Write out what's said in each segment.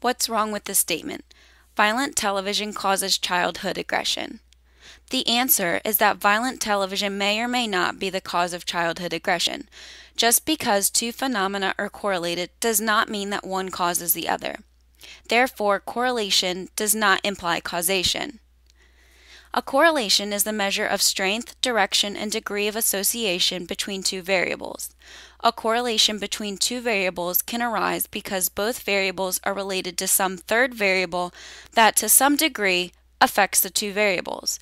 What's wrong with this statement? Violent television causes childhood aggression. The answer is that violent television may or may not be the cause of childhood aggression. Just because two phenomena are correlated does not mean that one causes the other. Therefore, correlation does not imply causation. A correlation is the measure of strength, direction, and degree of association between two variables. A correlation between two variables can arise because both variables are related to some third variable that, to some degree, affects the two variables.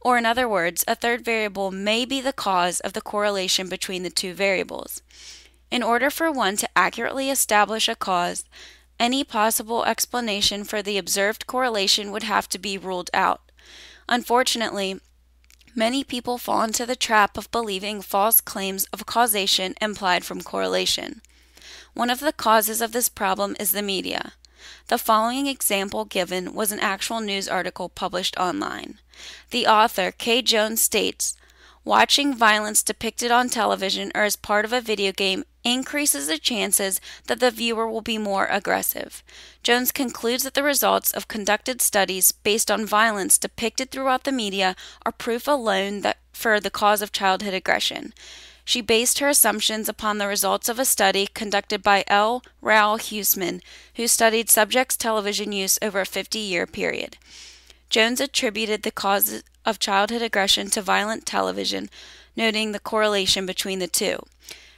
Or, in other words, a third variable may be the cause of the correlation between the two variables. In order for one to accurately establish a cause, any possible explanation for the observed correlation would have to be ruled out. Unfortunately, many people fall into the trap of believing false claims of causation implied from correlation. One of the causes of this problem is the media. The following example given was an actual news article published online. The author, Kay Jones, states Watching violence depicted on television or as part of a video game increases the chances that the viewer will be more aggressive. Jones concludes that the results of conducted studies based on violence depicted throughout the media are proof alone that for the cause of childhood aggression. She based her assumptions upon the results of a study conducted by L. Rowell Huesmann, who studied subjects' television use over a 50 year period. Jones attributed the cause of childhood aggression to violent television, noting the correlation between the two.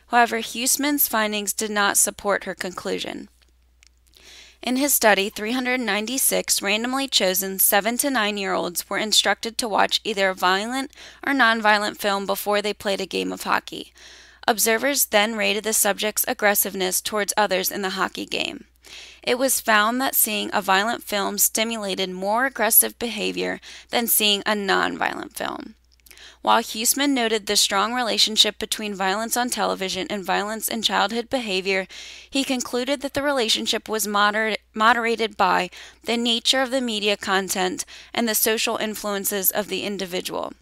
However, Huesmann's findings did not support her conclusion. In his study, 396 randomly chosen 7 to 9 year olds were instructed to watch either a violent or nonviolent film before they played a game of hockey. Observers then rated the subject's aggressiveness towards others in the hockey game. It was found that seeing a violent film stimulated more aggressive behavior than seeing a nonviolent film. While Huesmann noted the strong relationship between violence on television and violence in childhood behavior, he concluded that the relationship was moder- moderated by the nature of the media content and the social influences of the individual.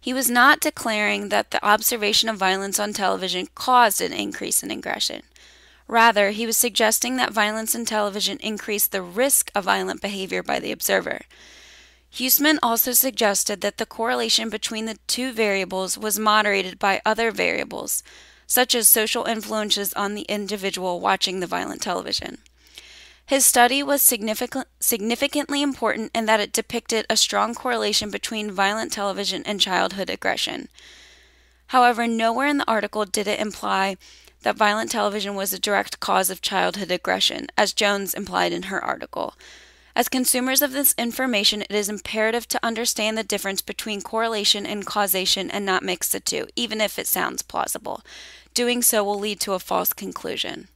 He was not declaring that the observation of violence on television caused an increase in aggression. Rather, he was suggesting that violence in television increased the risk of violent behavior by the observer. Huesmann also suggested that the correlation between the two variables was moderated by other variables, such as social influences on the individual watching the violent television. His study was significant, significantly important in that it depicted a strong correlation between violent television and childhood aggression. However, nowhere in the article did it imply that violent television was a direct cause of childhood aggression, as Jones implied in her article. As consumers of this information, it is imperative to understand the difference between correlation and causation and not mix the two, even if it sounds plausible. Doing so will lead to a false conclusion.